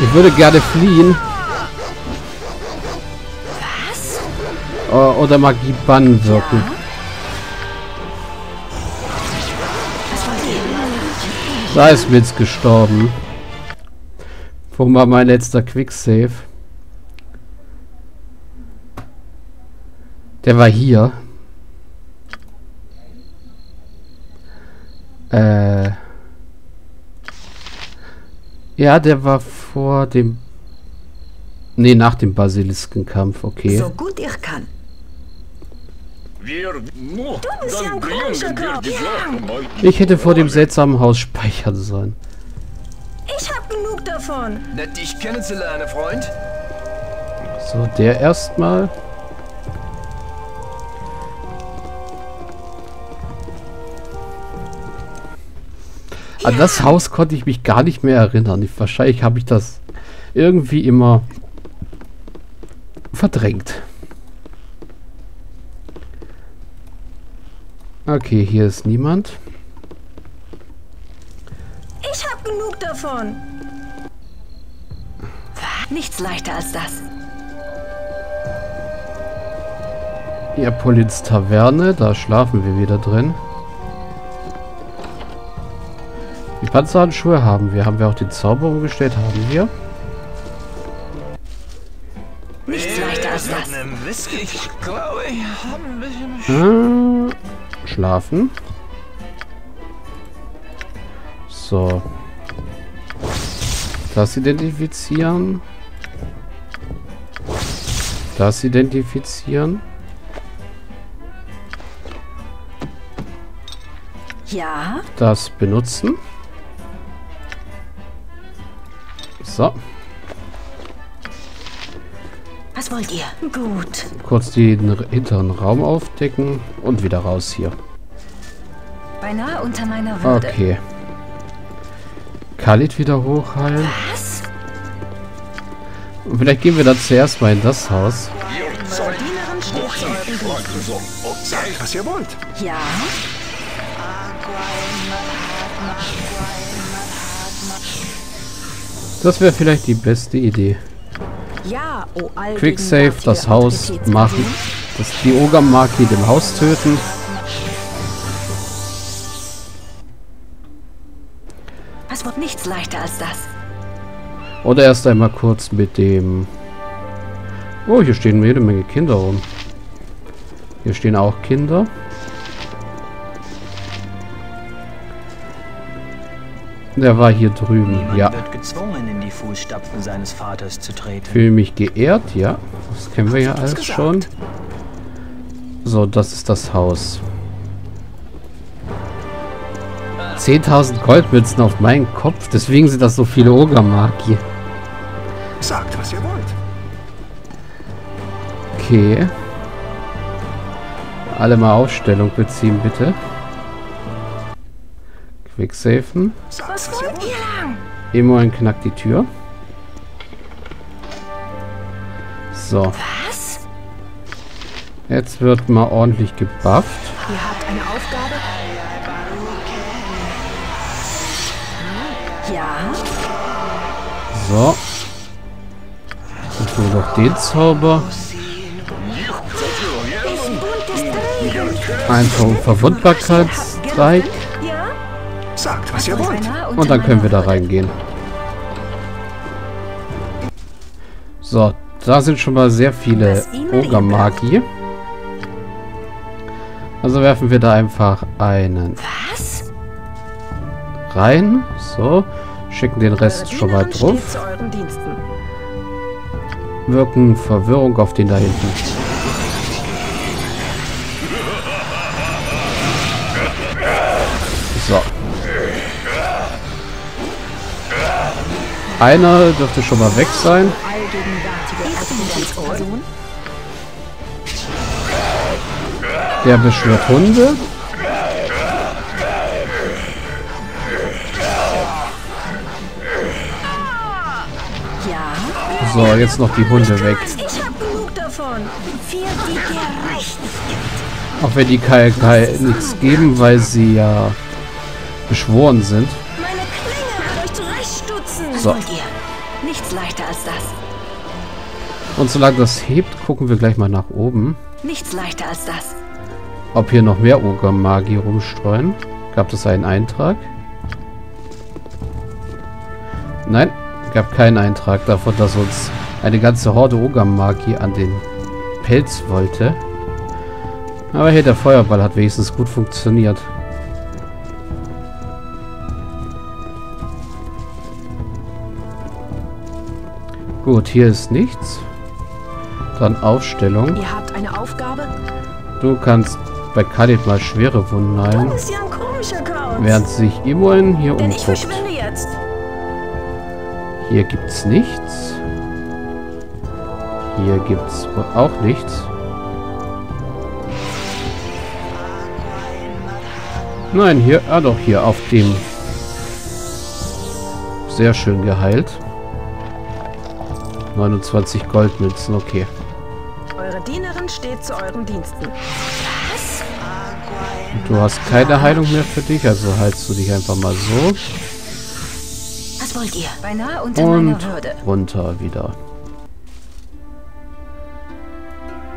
Ich würde gerne fliehen. Was? O- Oder Magie bannen wirken. Da ist Mitz gestorben. Wo war mein letzter Quicksave? Der war hier. Äh. Ja, der war vor dem. Nee, nach dem Basiliskenkampf, okay. So gut ich kann. Wir, no, bist ja ein komischer Kerl. Ich hätte vor dem seltsamen Haus speichern sollen. Ich hab genug davon. Nett dich kennenzulernen, Freund. So, der erstmal. An das Haus konnte ich mich gar nicht mehr erinnern. Ich, wahrscheinlich habe ich das irgendwie immer verdrängt. Okay, hier ist niemand. Ich hab genug davon. Nichts leichter als das. Ja, Polins Taverne, da schlafen wir wieder drin. Panzerhandschuhe haben wir. Haben wir auch den Zauber umgestellt? Haben wir. Nichts leichter als das. Whisky, ich glaube, ich habe ein bisschen... Ah, schlafen. So. Das identifizieren. Das identifizieren. Ja? Das benutzen. So. Was wollt ihr? Gut. Kurz den hinteren Raum aufdecken und wieder raus hier. Beinahe unter meiner Würde. Okay. Khalid wieder hochheilen. Was? Und vielleicht gehen wir dann zuerst mal in das Haus. Sagt, was ihr wollt. Ja? Das wäre vielleicht die beste Idee. Ja, oh Quicksave, das Haus machen. Das die Ogermark in dem Haus töten. Es wird nichts leichter als das. Oder erst einmal kurz mit dem... Oh, hier stehen jede Menge Kinder rum. Hier stehen auch Kinder. Der war hier drüben. Niemand Ja. wird gezwungen, in die Fußstapfen seines Vaters zu treten. Fühle mich geehrt, ja. Das kennen wir ja alles schon. So, das ist das Haus. 10.000 Goldmünzen auf meinen Kopf. Deswegen sind das so viele Ogermark Sagt, was ihr wollt. Okay. Alle mal Aufstellung beziehen, bitte. Quicksafen. Was wollt ihr lang? Immerhin knackt die Tür. So, Was? jetzt wird mal ordentlich gebufft. Ihr habt eine Aufgabe? Ja? So. Und nur noch den Zauber. Einfach Verwundbarkeitsstreik. Was ihr wollt. Und dann können wir da reingehen. So, da sind schon mal sehr viele Ogermagi. Also werfen wir da einfach einen Was? rein. So, schicken den Rest schon mal drauf. Wirken Verwirrung auf den da hinten. Einer dürfte schon mal weg sein. Der beschwört Hunde. So, jetzt noch die Hunde weg. Auch wenn die KLK nichts geben, weil sie ja beschworen sind. Ihr? Nichts leichter als das. Und solange das hebt, gucken wir gleich mal nach oben. Nichts leichter als das. Ob hier noch mehr Ogre-Magie rumstreuen. Gab es einen Eintrag? Nein, gab keinen Eintrag davon, dass uns eine ganze Horde Ogre-Magie an den Pelz wollte. Aber hier, der Feuerball hat wenigstens gut funktioniert. Gut, hier ist nichts. Dann Aufstellung. Ihr habt eine Aufgabe? Du kannst bei Khalid mal schwere Wunden heilen. ist ja ein komischer Kauz. Während sich Imoen hier Denn ich umguckt. jetzt. Hier gibt's nichts. Hier gibt's auch nichts. Nein, hier, ah doch, hier auf dem. Sehr schön geheilt. 29 Goldmünzen, okay. Eure Dienerin steht zu euren Diensten. Was? Du hast keine Heilung mehr für dich, also heilst du dich einfach mal so. Was wollt ihr? Beinahe unter Und runter wieder.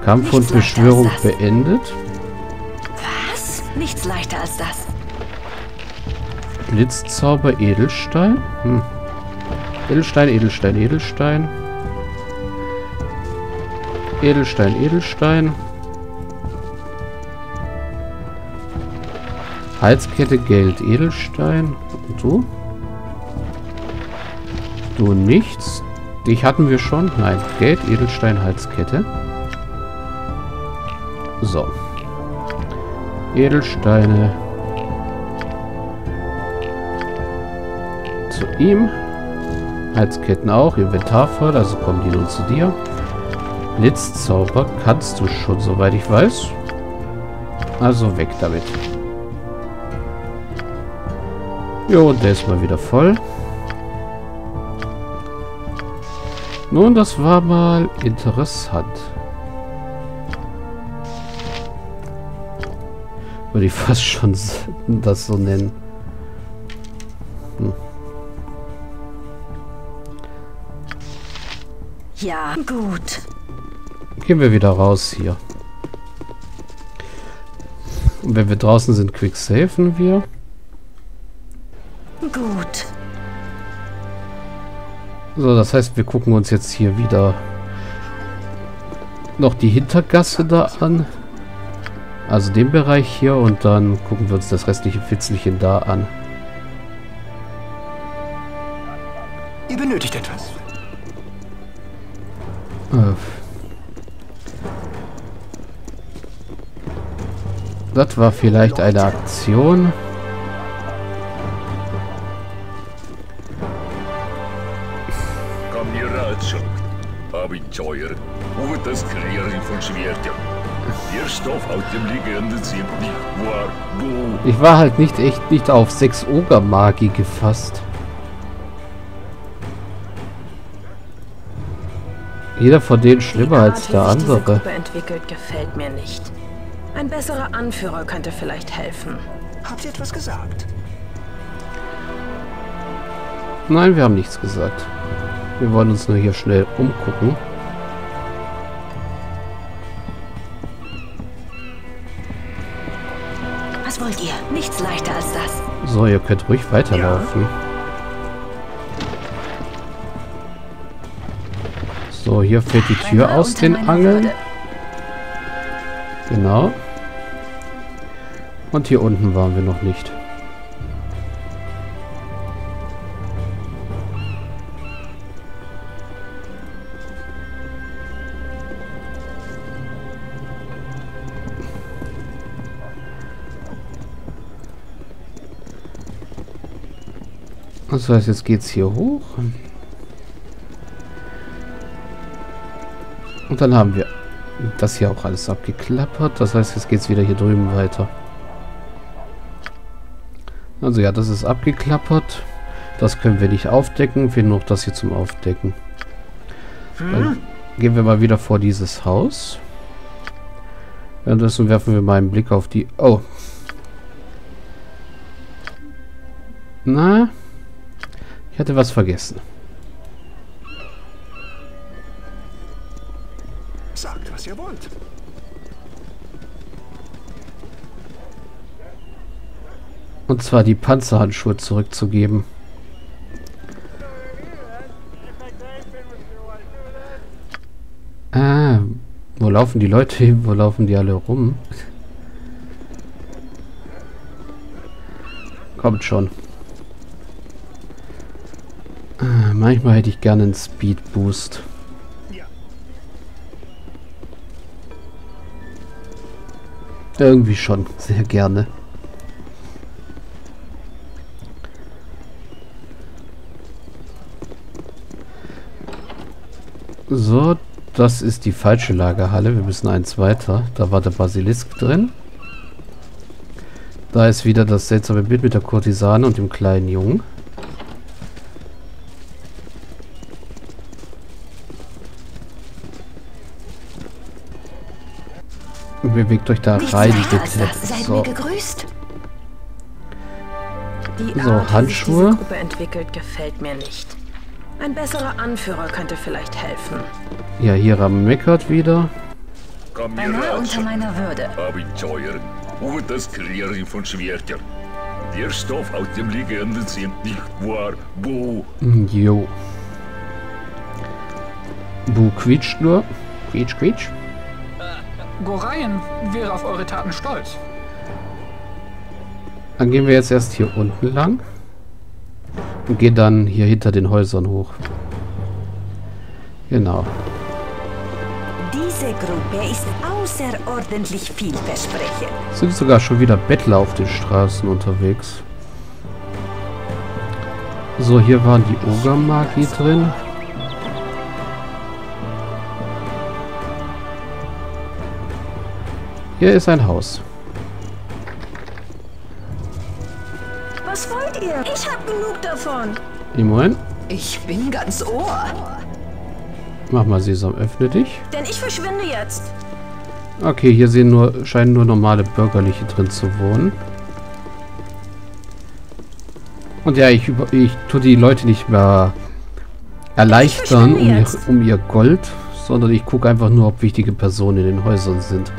Kampf und Nichts leichter Beschwörung beendet. Was? Nichts leichter als das. Blitzzauber Edelstein. Hm. Edelstein, Edelstein, Edelstein. Edelstein, Edelstein. Halskette Geld, Edelstein. Und du? Du nichts. Dich hatten wir schon. Nein, Geld, Edelstein, Halskette. So. Edelsteine. Zu ihm. Halsketten auch. Inventar voll, also kommen die nun zu dir. Blitzzauber kannst du schon, soweit ich weiß. Also weg damit. Jo, und der ist mal wieder voll. Nun, das war mal interessant. Würde ich fast schon das so nennen. Ja, gut. Gehen wir wieder raus hier. Und wenn wir draußen sind, quick safen wir. Gut. So, das heißt, wir gucken uns jetzt hier wieder noch die Hintergasse da an. Also den Bereich hier und dann gucken wir uns das restliche Fitzelchen da an. Ihr benötigt etwas. Äh. Das war vielleicht eine Aktion. Abenteuer, over das Klären von Schwertern. Der Stoff aus dem Legenden sind nicht wahr. Ich war halt nicht echt nicht auf 6 Oger-Magie gefasst. Jeder von denen schlimmer als der andere. Gruppe entwickelt, gefällt mir nicht. Ein besserer Anführer könnte vielleicht helfen. Habt ihr etwas gesagt? Nein, wir haben nichts gesagt. Wir wollen uns nur hier schnell umgucken. Was wollt ihr? Nichts leichter als das. So, ihr könnt ruhig weiterlaufen. So, hier fällt die Tür aus den Angeln. Würde. Genau. Und hier unten waren wir noch nicht. Das heißt, jetzt geht's hier hoch. Und dann haben wir das hier auch alles abgeklappert. Das heißt, jetzt geht's wieder hier drüben weiter. Also ja, das ist abgeklappert. Das können wir nicht aufdecken. Fehlt noch das hier zum Aufdecken. Hm? Dann gehen wir mal wieder vor dieses Haus. Währenddessen werfen wir mal einen Blick auf die... Oh. Na? Ich hatte was vergessen. Sagt, was ihr wollt. Und zwar die Panzerhandschuhe zurückzugeben. Ah, wo laufen die Leute hin? Wo laufen die alle rum? Kommt schon. Ah, manchmal hätte ich gerne einen Speed Boost. Irgendwie schon, sehr gerne. So, das ist die falsche Lagerhalle. Wir müssen eins weiter. Da war der Basilisk drin. Da ist wieder das seltsame Bild mit der Kurtisane und dem kleinen Jungen. Bewegt euch da rein, bitte. Seid So. So, Handschuhe. Gruppe entwickelt, gefällt mir nicht. Ein besserer Anführer könnte vielleicht helfen. Ja, Hira meckert wieder. Beinahe unter meiner Würde. Abenteuer. Hoe das Kreieren von Schwertern. Der Stoff aus dem Legenden sind nicht wahr, wo Hm, Jo. Bu quietscht nur. Quietsch, quietsch. Gorayen wäre auf eure Taten stolz. Dann gehen wir jetzt erst hier unten lang. Und gehen dann hier hinter den Häusern hoch. Genau. Diese Gruppe ist außerordentlich vielversprechend. Sind sogar schon wieder Bettler auf den Straßen unterwegs. So, hier waren die Ogermagi drin. Hier ist ein Haus. Was wollt ihr? Ich hab genug davon. Immerhin. Ich bin ganz Ohr. Mach mal Sesam, öffne dich. Denn ich verschwinde jetzt. Okay, hier sehen nur, scheinen nur normale Bürgerliche drin zu wohnen. Und ja, ich, über, ich tue die Leute nicht mehr erleichtern um ihr, um ihr Gold, sondern ich gucke einfach nur, ob wichtige Personen in den Häusern sind.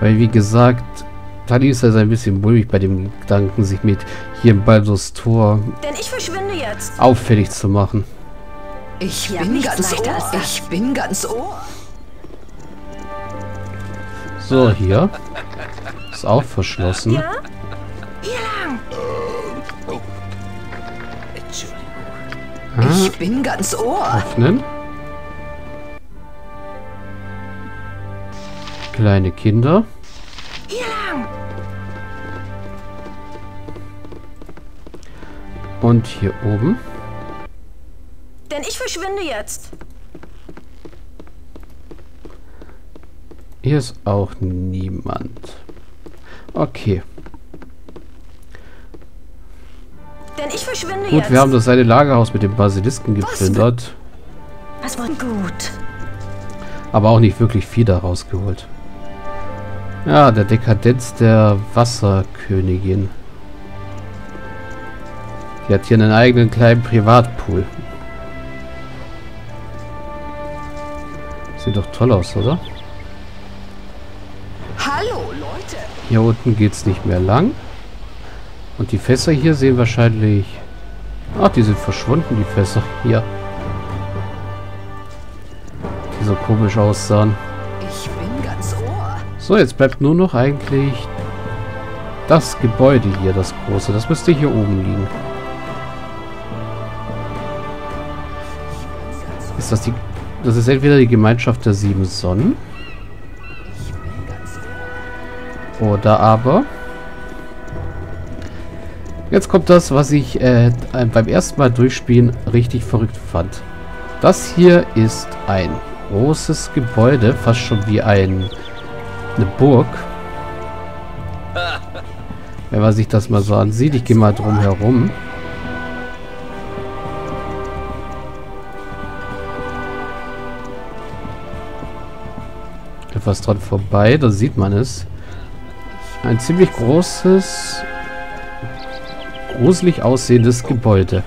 Weil, wie gesagt, Tali ist also ein bisschen mulmig bei dem Gedanken, sich mit hier im Baldur's Tor Denn ich verschwinde jetzt. auffällig zu machen. Ich Ja, bin ganz Ohr. Ich bin ganz Ohr. So, hier. Ist auch verschlossen. Ja? Hier lang. Ah, Ich bin ganz Ohr. öffnen. Kleine Kinder. Hier lang. Und hier oben. Denn ich verschwinde jetzt. Hier ist auch niemand. Okay. Denn ich verschwinde Gut, jetzt. wir haben das eine Lagerhaus mit dem Basilisken geplündert. Was war gut? Aber auch nicht wirklich viel daraus geholt. Ja, der Dekadenz der Wasserkönigin. Die hat hier einen eigenen kleinen Privatpool. Sieht doch toll aus, oder? Hallo, Leute. Hier unten geht's nicht mehr lang. Und die Fässer hier sehen wahrscheinlich... Ach, die sind verschwunden, die Fässer. Hier. Die so komisch aussahen. Ich Ohr. So, jetzt bleibt nur noch eigentlich das Gebäude hier, das große. Das müsste hier oben liegen. Ist das die... Das ist entweder die Gemeinschaft der sieben Sonnen. Oder aber... Jetzt kommt das, was ich äh, beim ersten Mal durchspielen richtig verrückt fand. Das hier ist ein großes Gebäude, fast schon wie ein eine Burg. Wenn man sich das mal so ansieht, ich gehe mal drum herum. Etwas dran vorbei, da sieht man es. Ein ziemlich großes, gruselig aussehendes Gebäude.